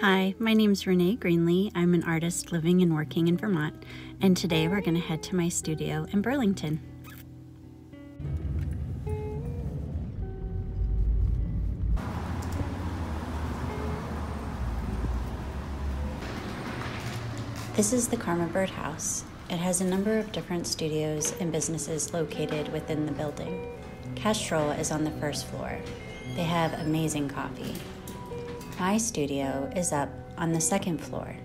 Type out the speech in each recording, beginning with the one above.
Hi, my name is Renee Greenlee. I'm an artist living and working in Vermont, and today we're going to head to my studio in Burlington. This is the Karma Birdhouse. It has a number of different studios and businesses located within the building. Kestrel is on the first floor. They have amazing coffee. My studio is up on the second floor.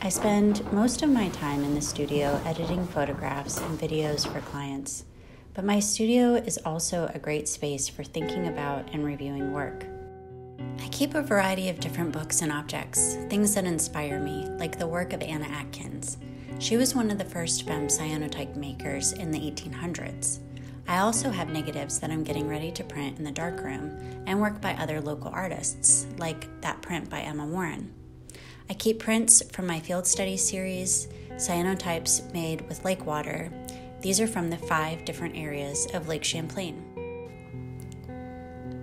I spend most of my time in the studio editing photographs and videos for clients, but my studio is also a great space for thinking about and reviewing work. I keep a variety of different books and objects, things that inspire me, like the work of Anna Atkins. She was one of the first femme cyanotype makers in the 1800s. I also have negatives that I'm getting ready to print in the darkroom and work by other local artists, like that print by Emma Warren. I keep prints from my field study series, cyanotypes made with lake water. These are from the five different areas of Lake Champlain.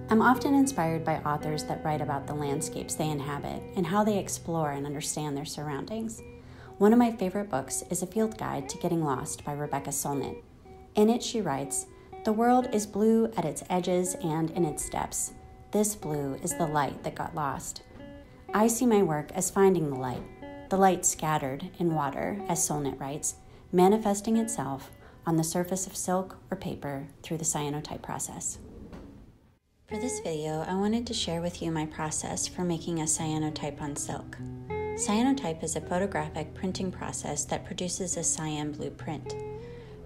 I'm often inspired by authors that write about the landscapes they inhabit and how they explore and understand their surroundings. One of my favorite books is A Field Guide to Getting Lost by Rebecca Solnit. In it, she writes The world is blue at its edges and in its depths. This blue is the light that got lost. I see my work as finding the light, the light scattered in water, as Solnit writes, manifesting itself on the surface of silk or paper through the cyanotype process. For this video, I wanted to share with you my process for making a cyanotype on silk. Cyanotype is a photographic printing process that produces a cyan blue print.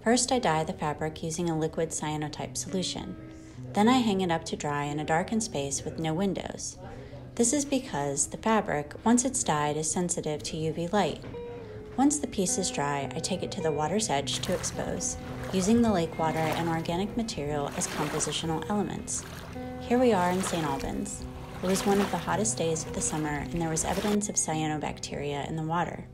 First, I dye the fabric using a liquid cyanotype solution. Then I hang it up to dry in a darkened space with no windows. This is because the fabric, once it's dyed, is sensitive to UV light. Once the piece is dry, I take it to the water's edge to expose, using the lake water and organic material as compositional elements. Here we are in St. Albans. It was one of the hottest days of the summer, and there was evidence of cyanobacteria in the water.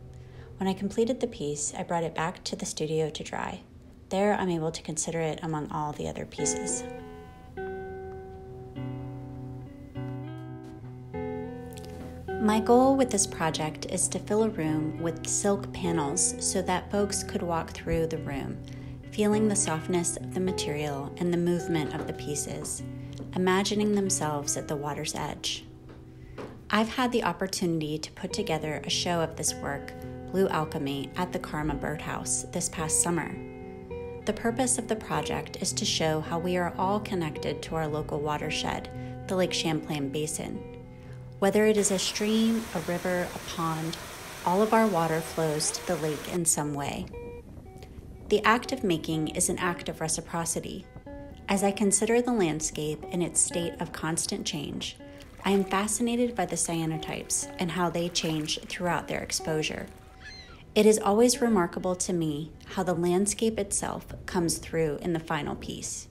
When I completed the piece, I brought it back to the studio to dry. There, I'm able to consider it among all the other pieces. My goal with this project is to fill a room with silk panels so that folks could walk through the room, feeling the softness of the material and the movement of the pieces, imagining themselves at the water's edge. I've had the opportunity to put together a show of this work, Blue Alchemy, at the Karma Birdhouse this past summer. The purpose of the project is to show how we are all connected to our local watershed, the Lake Champlain Basin. Whether it is a stream, a river, a pond, all of our water flows to the lake in some way. The act of making is an act of reciprocity. As I consider the landscape in its state of constant change, I am fascinated by the cyanotypes and how they change throughout their exposure. It is always remarkable to me how the landscape itself comes through in the final piece.